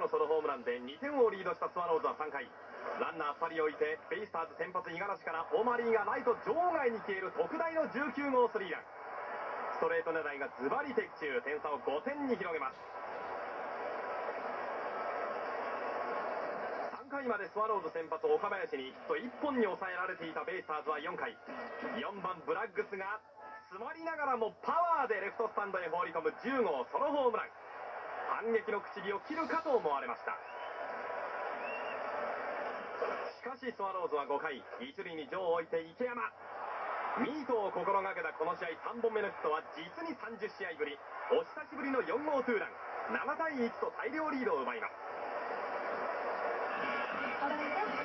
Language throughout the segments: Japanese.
のソロホームランで2点をリードしたスワローズは3回。ランナー2人置いてベイスターズ先発五十嵐からオマリーがライト場外に消える特大の19号スリーラン。ストレート狙いがズバリ的中点差を5点に広げます。3回までスワローズ先発岡林にヒット1本に抑えられていたベイスターズは4回。4番ブラッグスが詰まりながらもパワーでレフトスタンドへ放り込む10号ソロホームラン。反撃の口火を切るかと思われました。しかしスワローズは5回一塁にジョーを置いて池山。ミートを心がけたこの試合3本目のヒットは実に30試合ぶり。お久しぶりの4号ツーラン。7対1と大量リードを奪います。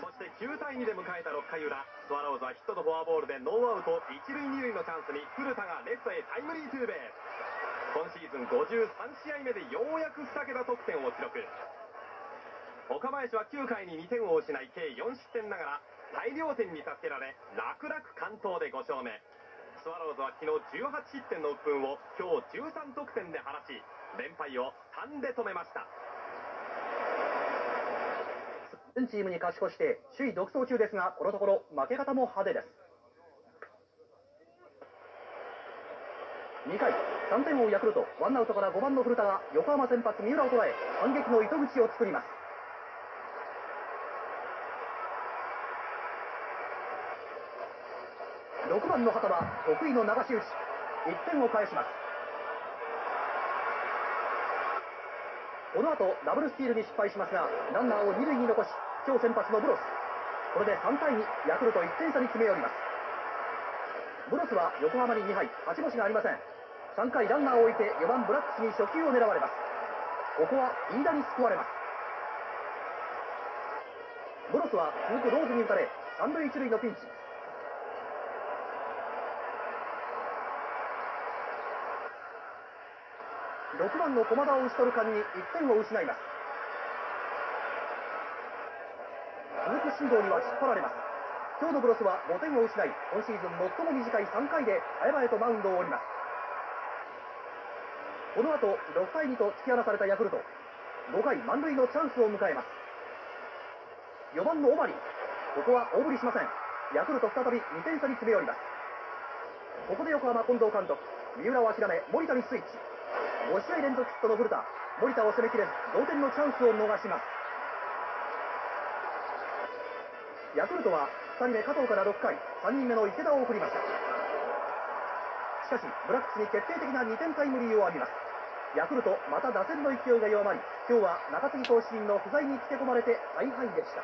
そして9対2で迎えた6回裏スワローズはヒットとフォアボールでノーアウト1塁2塁のチャンスに古田がレフトへタイムリーツーベース。今シーズン53試合目でようやく2桁得点を記録。岡林は9回に2点を失い計4失点ながら大量点に助けられ楽々完投で5勝目。スワローズは昨日18失点の鬱憤を今日13得点で放ち連敗を3で止めました。全チームに勝ち越して首位独走中ですがこのところ負け方も派手です。2回。3点を追うヤクルト。ワンアウトから5番の古田が横浜先発三浦を捉え反撃の糸口を作ります。6番の畑は得意の流し打ち。1点を返します。この後ダブルスチールに失敗しますがランナーを2塁に残し今日先発のブロス。これで3対2ヤクルト1点差に詰め寄ります。ブロスは横浜に2敗勝ち星がありません。3回ランナーを置いて4番ブラックスに初球を狙われます。ここは飯田に救われます。ブロスは続くローズに打たれ三塁一塁のピンチ。6番の駒田を打ち取る間に1点を失います。続く進藤には引っ張られます。今日のブロスは5点を失い今シーズン最も短い3回で早々とマウンドを降ります。この後6対2と突き放されたヤクルト。5回満塁のチャンスを迎えます。4番のオマリ。ここは大振りしません。ヤクルト再び2点差に詰め寄ります。ここで横浜近藤監督。三浦を諦め森田にスイッチ。5試合連続ヒットの古田。森田を攻めきれず同点のチャンスを逃します。ヤクルトは2人目加藤から6回。3人目の池田を送りました。しかしブラックスに決定的な2点タイムリーを浴びます。ヤクルトまた打線の勢いが弱まり今日は中継ぎ投手陣の不在につけ込まれて大敗でした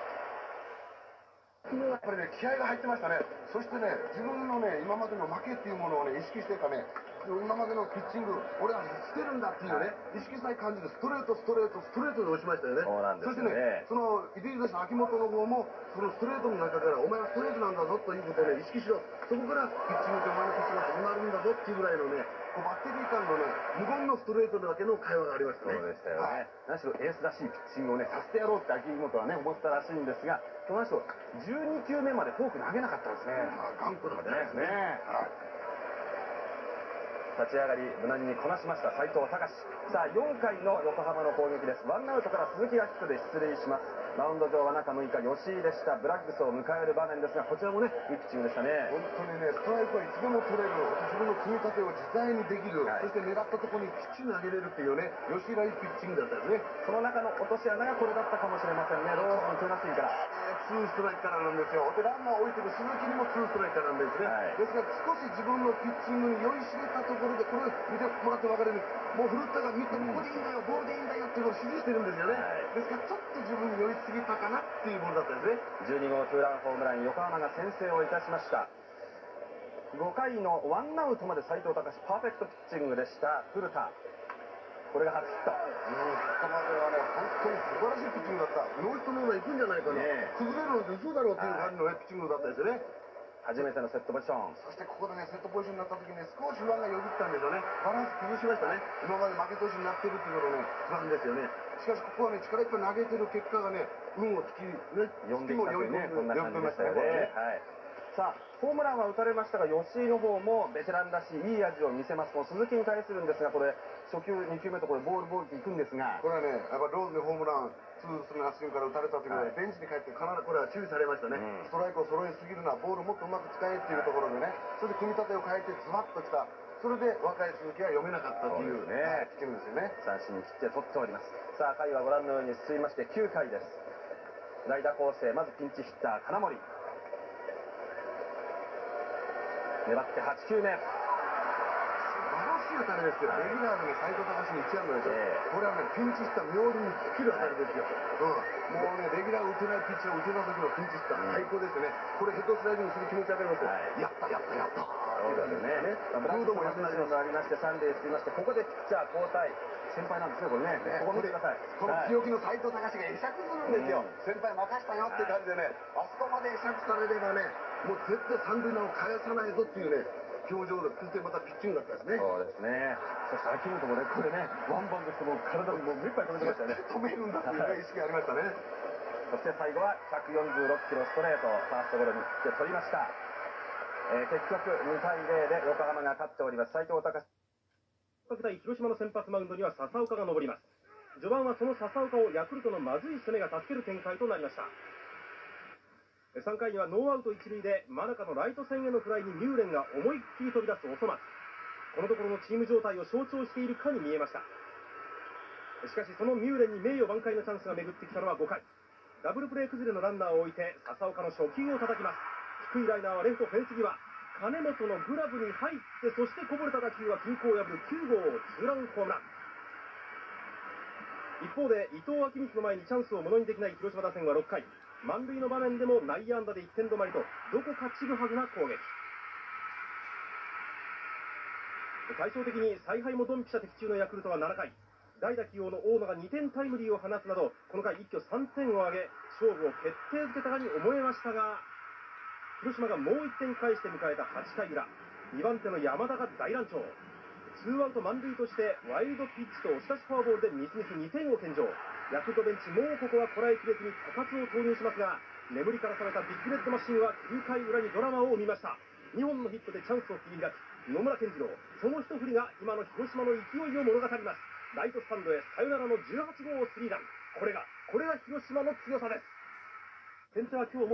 やっぱりね、気合が入ってましたね。そしてね、自分のね、今までの負けっていうものをね、意識してかね、今までのピッチング、俺は捨てるんだっていうね、意識したい感じで、ストレート、ストレート、ストレートで押しましたよね。そうなんですよねそしてね、その、入り出した秋元の方も、そのストレートの中から、お前はストレートなんだぞということをね、意識しろ。そこから、ピッチングとお前のピッチングが始まるんだぞっていうぐらいのね、バッテリー間のね、無言のストレートだけの会話がありましたね。そうでしたよはいね。何しろエースらしいピッチングをね、させてやろうって秋元はね、思ったらしいんですが、その人、12球目までフォーク投げなかったんですね。まあ、頑固だったですね。ねはい立ち上がり無難にこなしました斉藤隆さあ4回の横浜の攻撃ですワンアウトから鈴木がヒットで出塁しますマウンド上は中6日吉井でした。ブラッグスを迎える場面ですがこちらもねいいピッチングでしたね。本当にね、ストライクはいつでも取れる、自分の組み立てを自在にできる、はい。そして狙ったところにきっちり投げれるっていうね、吉井がいいピッチングだったですね。その中の落とし穴がこれだったかもしれませんね。ローソン手なしいからツーストライクからなんですよ。で、ランナーを置いてる鈴木にもツーストライクからなんですね。はい。ですから少し自分のピッチングに酔いしれたところで、これ見てもらって分かる。ように、もう古田が見て、ここでいいんだよ、ボールでいいんだよっていうのを指示してるんですよね。はい。ですからちょっと自分に酔いすぎたかなっていうボールだったんですね。12号ツーランホームラン横浜が先制をいたしました5回のワンアウトまで斉藤隆パーフェクトピッチングでした古田これが初ヒットうん、ここまではね、本当に素晴らしいピッチングだった。ノーヒットノーラン行くんじゃないかな。ねえ崩れるのって嘘だろうっていう感じのね、ピッチングだったですよね。初めてのセットポジションそしてここでね、セットポジションになった時にね、少し不安がよぎったんですよね。バランス崩しましたね。今まで負け投手になってるっていうのね、不安ですよね。しかしここはね、力いっぱい投げてる結果がね、運を突き、ね、呼んできたというねこんな感じでしたよね、はいさあ、ホームランは打たれましたが、吉井の方もベテランらしいいい味を見せます。この鈴木に対するんですが、これ、初球、2球目とこれ、ボール、ボールっていくんですが、これはね、やっぱローズにホームラン、ツースのアスから打たれたということで、ベンチに帰って必ずこれは注意されましたね、うんストライクを揃えすぎるな、ボールもっとうまく使えっていうところでね、それで組み立てを変えてズバッときた、それで若い鈴木は読めなかったっていう、ねはいピッチングですよね。三振に切って取っております。さあ、回はご覧のように進みまして、9回です。代打構成、まずピンチヒッター、金森。粘って8球目。素晴らしい当たりですよ、レギュラーのね、斎藤隆に1安打でしょ、ええこれはね、ピンチヒッター、妙に尽きる当たりですよ、うん、もうね、レギュラー打てないピッチャーを打てた時のピンチヒッター、最高ですよね、これ、ヘッドスライディングする気持ちわかります。よ、はい。やった、やった、やった、そうですよね。ムードも良くなりまありまして、三塁進みまして、ここでピッチャー交代。先輩なんですね、これね。ねここ見てください。このはい強気の斎藤隆が会釈するんですよ、うん先輩任したよって感じでね、あそこまで会釈されればね、もう絶対三塁ランを返さないぞっていうね、表情で、そしてまたピッチングだったですね。そうですね。そして秋元もね、これね、ワンバウンドしてもう体にもう目いっぱい止めてましたよね。止めるんだっていうね、意識がありましたね。そして最後は146キロストレート、ファーストゴロに切って取りました。えー結局2対0で横浜が勝っております。斉藤隆各対広島の先発マウンドには笹岡が登ります序盤はその笹岡をヤクルトのまずい攻めが助ける展開となりました3回にはノーアウト1塁で真中のライト線へのフライにミューレンが思いっきり飛び出すおそ松このところのチーム状態を象徴しているかに見えました。しかしそのミューレンに名誉挽回のチャンスが巡ってきたのは5回。ダブルプレー崩れのランナーを置いて笹岡の初球を叩きます。低いライナーはレフトフェンス際。金本のグラブに入ってそしてこぼれた打球は均衡を破る9号ツーランホームラン。一方で伊藤昭光の前にチャンスをものにできない広島打線は6回。満塁の場面でも内野安打で1点止まりとどこかちぐはぐな攻撃。対照的に采配もドンピシャ的中のヤクルトは7回。代打起用の大野が2点タイムリーを放つなどこの回一挙3点を挙げ勝負を決定づけたかに思えましたが広島がもう1点返して迎えた8回裏。2番手の山田が大乱調。ツーアウト満塁としてワイルドピッチと押し出しフォアボールでみすみす2点を献上。ヤクルトベンチもうここはこらえきれずに高津を投入しますが眠りから覚めたビッグレッドマシンは9回裏にドラマを生みました。2本のヒットでチャンスを切り開き野村健次郎その一振りが今の広島の勢いを物語ります。ライトスタンドへサヨナラの18号スリーラン。これがこれが広島の強さです。先手は今日